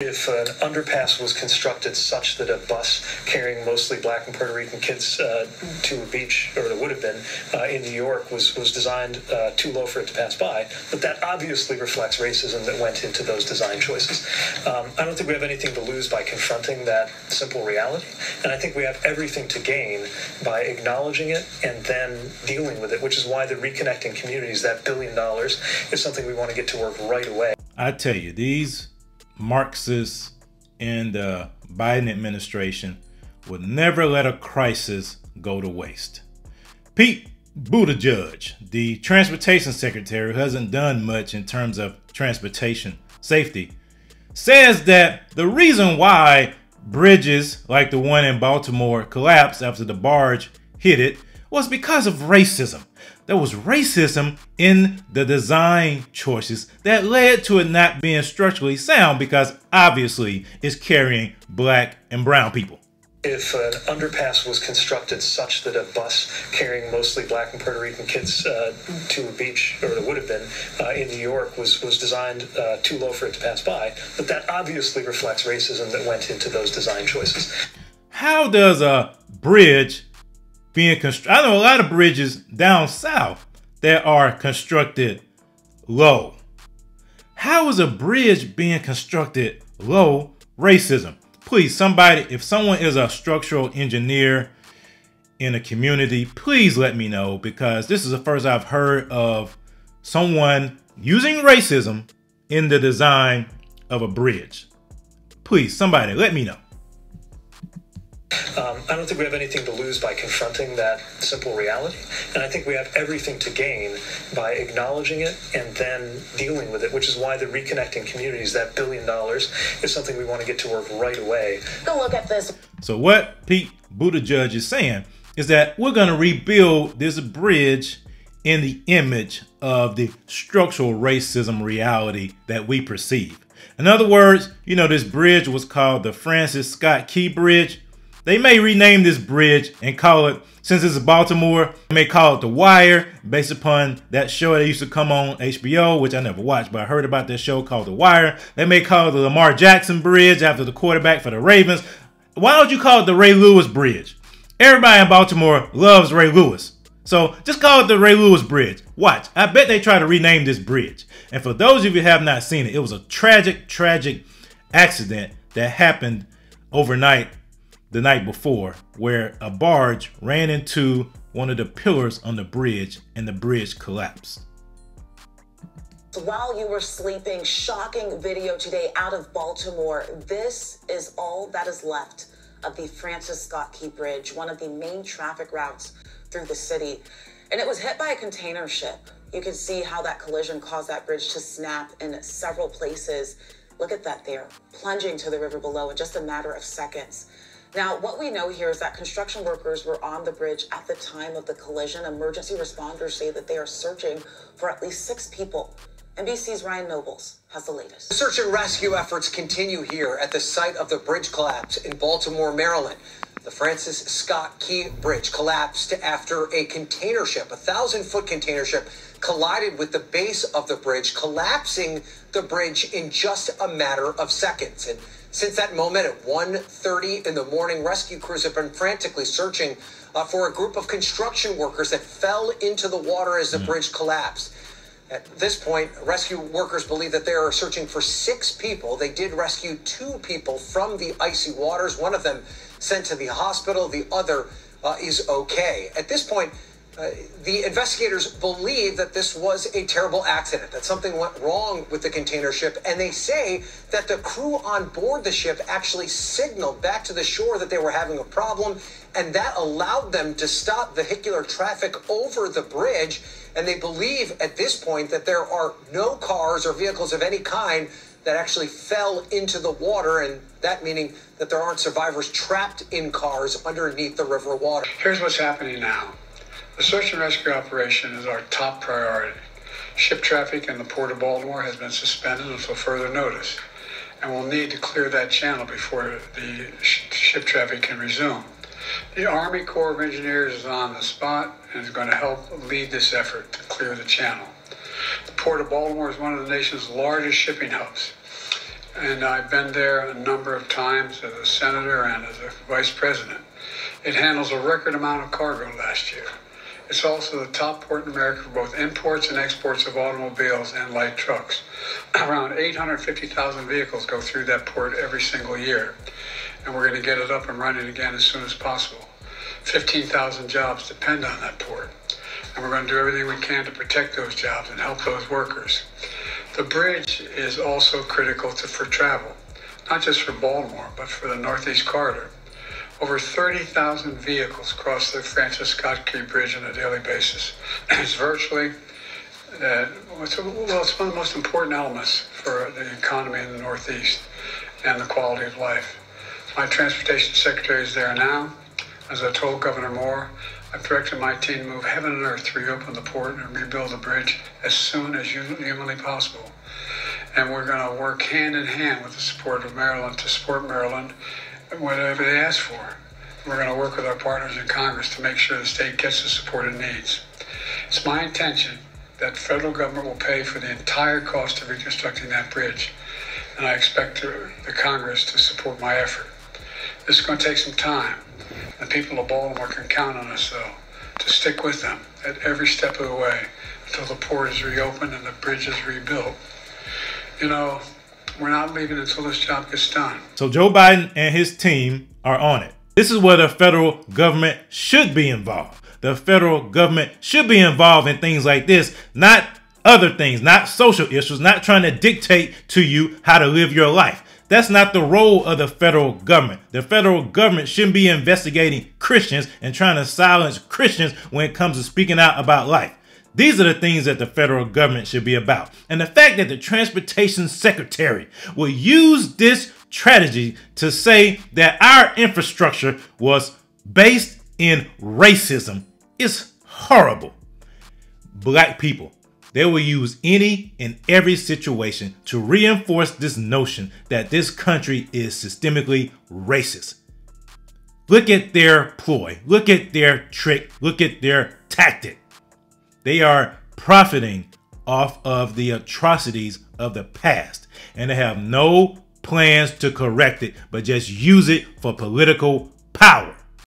If an underpass was constructed such that a bus carrying mostly black and Puerto Rican kids uh, to a beach, or it would have been uh, in New York, was was designed uh, too low for it to pass by, but that obviously reflects racism that went into those design choices. Um, I don't think we have anything to lose by confronting that simple reality, and I think we have everything to gain by acknowledging it and then dealing with it, which is why the reconnecting communities, that billion dollars, is something we want to get to work right away. I tell you, these Marxists in the Biden administration would never let a crisis go to waste. Pete Buttigieg, the transportation secretary who hasn't done much in terms of transportation safety, says that the reason why bridges like the one in Baltimore collapsed after the barge hit it was because of racism there was racism in the design choices that led to it not being structurally sound because obviously it's carrying black and brown people. If an underpass was constructed such that a bus carrying mostly black and Puerto Rican kids uh, to a beach, or it would have been uh, in New York, was was designed uh, too low for it to pass by, but that obviously reflects racism that went into those design choices. How does a bridge being constructed. I know a lot of bridges down south that are constructed low. How is a bridge being constructed low racism? Please, somebody, if someone is a structural engineer in a community, please let me know because this is the first I've heard of someone using racism in the design of a bridge. Please, somebody, let me know. Um, I don't think we have anything to lose by confronting that simple reality. And I think we have everything to gain by acknowledging it and then dealing with it, which is why the reconnecting communities, that billion dollars, is something we want to get to work right away. Go look at this. So, what Pete Buttigieg is saying is that we're going to rebuild this bridge in the image of the structural racism reality that we perceive. In other words, you know, this bridge was called the Francis Scott Key Bridge they may rename this bridge and call it, since it's Baltimore, they may call it The Wire, based upon that show that used to come on HBO, which I never watched, but I heard about this show called The Wire. They may call it the Lamar Jackson Bridge after the quarterback for the Ravens. Why don't you call it the Ray Lewis Bridge? Everybody in Baltimore loves Ray Lewis. So just call it the Ray Lewis Bridge. Watch. I bet they try to rename this bridge. And for those of you who have not seen it, it was a tragic, tragic accident that happened overnight the night before where a barge ran into one of the pillars on the bridge and the bridge collapsed. While you were sleeping, shocking video today out of Baltimore. This is all that is left of the Francis Scott Key Bridge, one of the main traffic routes through the city. And it was hit by a container ship. You can see how that collision caused that bridge to snap in several places. Look at that there, plunging to the river below in just a matter of seconds. Now, what we know here is that construction workers were on the bridge at the time of the collision. Emergency responders say that they are searching for at least six people. NBC's Ryan Nobles has the latest. Search and rescue efforts continue here at the site of the bridge collapse in Baltimore, Maryland. The Francis Scott Key Bridge collapsed after a container ship, a thousand foot container ship, collided with the base of the bridge, collapsing the bridge in just a matter of seconds. And since that moment at 1.30 in the morning, rescue crews have been frantically searching uh, for a group of construction workers that fell into the water as the mm. bridge collapsed. At this point, rescue workers believe that they are searching for six people. They did rescue two people from the icy waters. One of them sent to the hospital. The other uh, is okay. At this point, uh, the investigators believe that this was a terrible accident, that something went wrong with the container ship, and they say that the crew on board the ship actually signaled back to the shore that they were having a problem, and that allowed them to stop vehicular traffic over the bridge. And they believe at this point that there are no cars or vehicles of any kind that actually fell into the water, and that meaning that there aren't survivors trapped in cars underneath the river water. Here's what's happening now. The search and rescue operation is our top priority. Ship traffic in the Port of Baltimore has been suspended until further notice, and we'll need to clear that channel before the ship traffic can resume. The Army Corps of Engineers is on the spot and is going to help lead this effort to clear the channel. The Port of Baltimore is one of the nation's largest shipping hubs. and I've been there a number of times as a senator and as a vice president. It handles a record amount of cargo last year. It's also the top port in America for both imports and exports of automobiles and light trucks. Around 850,000 vehicles go through that port every single year, and we're going to get it up and running again as soon as possible. 15,000 jobs depend on that port, and we're going to do everything we can to protect those jobs and help those workers. The bridge is also critical to, for travel, not just for Baltimore, but for the Northeast Corridor. Over 30,000 vehicles cross the Francis Scott Key Bridge on a daily basis. It's virtually, uh, it's, well, it's one of the most important elements for the economy in the Northeast and the quality of life. My transportation secretary is there now. As I told Governor Moore, I've directed my team to move heaven and earth to reopen the port and rebuild the bridge as soon as humanly possible. And we're going to work hand in hand with the support of Maryland to support Maryland whatever they ask for. We're going to work with our partners in Congress to make sure the state gets the support it needs. It's my intention that the federal government will pay for the entire cost of reconstructing that bridge, and I expect to, the Congress to support my effort. This is going to take some time. The people of Baltimore can count on us, though, to stick with them at every step of the way until the port is reopened and the bridge is rebuilt. You know, we're not leaving until this job gets done. So Joe Biden and his team are on it. This is where the federal government should be involved. The federal government should be involved in things like this, not other things, not social issues, not trying to dictate to you how to live your life. That's not the role of the federal government. The federal government shouldn't be investigating Christians and trying to silence Christians when it comes to speaking out about life. These are the things that the federal government should be about. And the fact that the transportation secretary will use this strategy to say that our infrastructure was based in racism is horrible. Black people, they will use any and every situation to reinforce this notion that this country is systemically racist. Look at their ploy, look at their trick, look at their tactic. They are profiting off of the atrocities of the past and they have no plans to correct it, but just use it for political power.